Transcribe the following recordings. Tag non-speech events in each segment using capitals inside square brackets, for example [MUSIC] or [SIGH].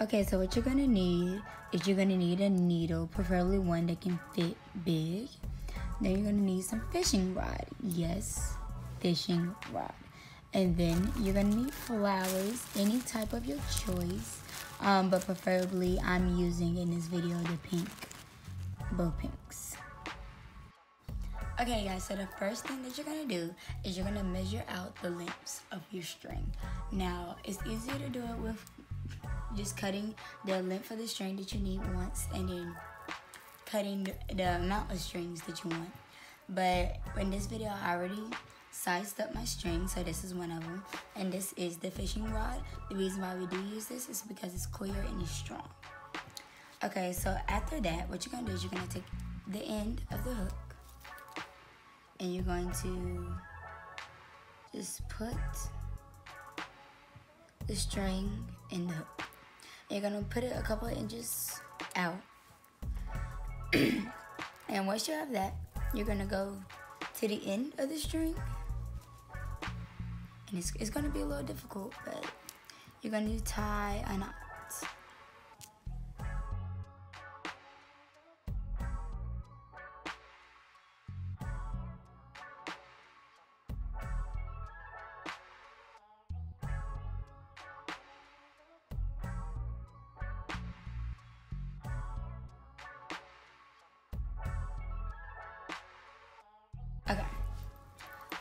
Okay, so what you're gonna need is you're gonna need a needle, preferably one that can fit big. Then you're gonna need some fishing rod. Yes, fishing rod. And then you're gonna need flowers, any type of your choice. Um, but preferably I'm using in this video the pink, both pinks. Okay guys, so the first thing that you're gonna do is you're gonna measure out the lengths of your string. Now, it's easier to do it with just cutting the length of the string that you need once and then cutting the amount of strings that you want. But in this video, I already sized up my string, so this is one of them. And this is the fishing rod. The reason why we do use this is because it's clear and it's strong. Okay, so after that, what you're gonna do is you're gonna take the end of the hook and you're going to just put the string in the hook. You're gonna put it a couple of inches out. [CLEARS THROAT] and once you have that, you're gonna go to the end of the string. And it's, it's gonna be a little difficult, but you're gonna tie a knot.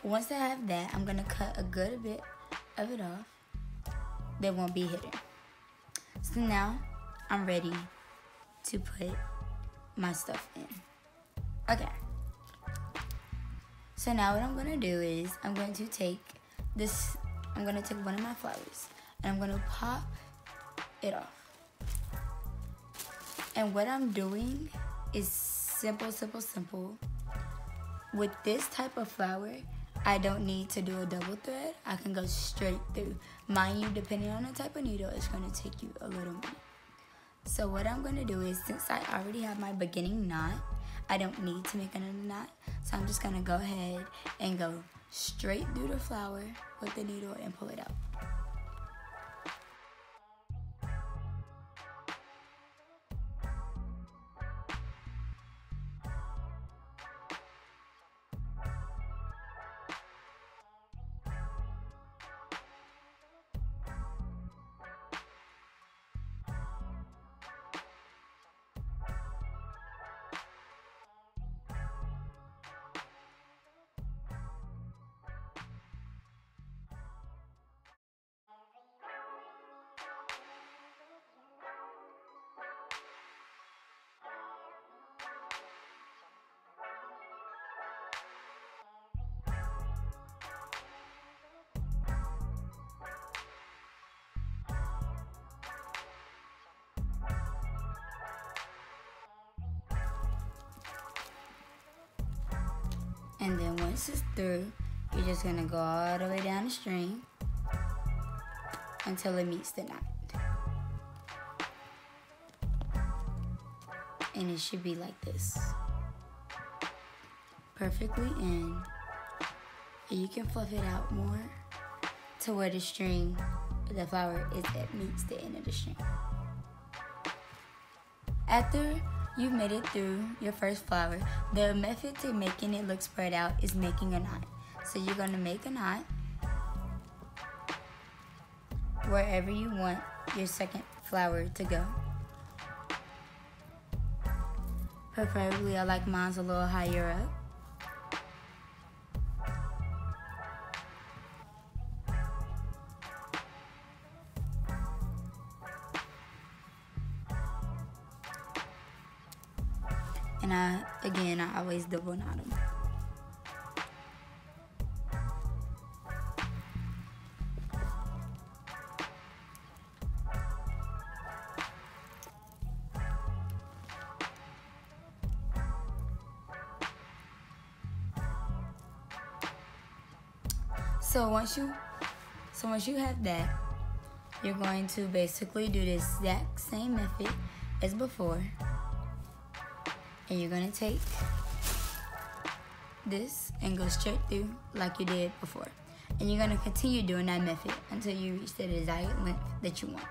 Once I have that, I'm gonna cut a good bit of it off that won't be hidden. So now I'm ready to put my stuff in. Okay. So now what I'm gonna do is I'm going to take this, I'm gonna take one of my flowers and I'm gonna pop it off. And what I'm doing is simple, simple, simple with this type of flower, I don't need to do a double thread. I can go straight through. Mind you, depending on the type of needle, it's gonna take you a little minute. So what I'm gonna do is, since I already have my beginning knot, I don't need to make another knot. So I'm just gonna go ahead and go straight through the flower with the needle and pull it out. And then once it's through, you're just gonna go all the way down the string until it meets the knot. And it should be like this. Perfectly in. And you can fluff it out more to where the string, the flower is it meets the end of the string. After you've made it through your first flower, the method to making it look spread out is making a knot. So you're gonna make a knot wherever you want your second flower to go. Preferably, I like mine's a little higher up. And I, again, I always double knot them. So once you, so once you have that, you're going to basically do the exact same method as before. And you're gonna take this and go straight through like you did before. And you're gonna continue doing that method until you reach the desired length that you want.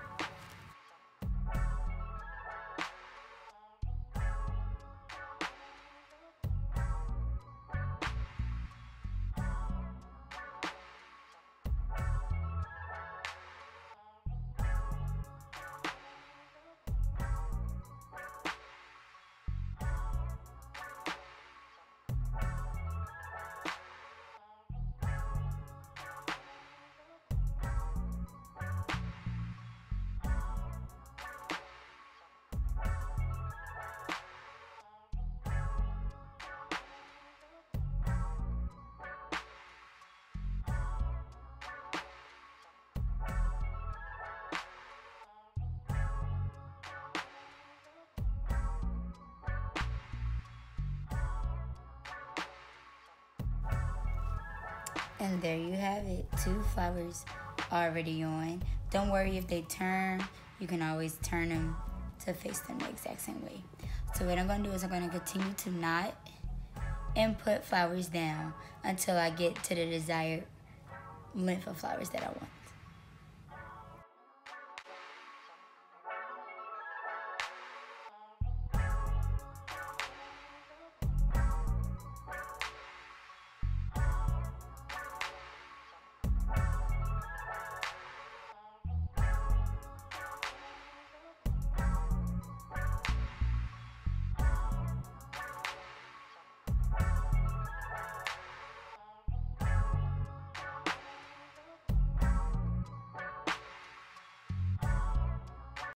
And there you have it, two flowers already on. Don't worry if they turn, you can always turn them to face them the exact same way. So what I'm gonna do is I'm gonna continue to knot and put flowers down until I get to the desired length of flowers that I want.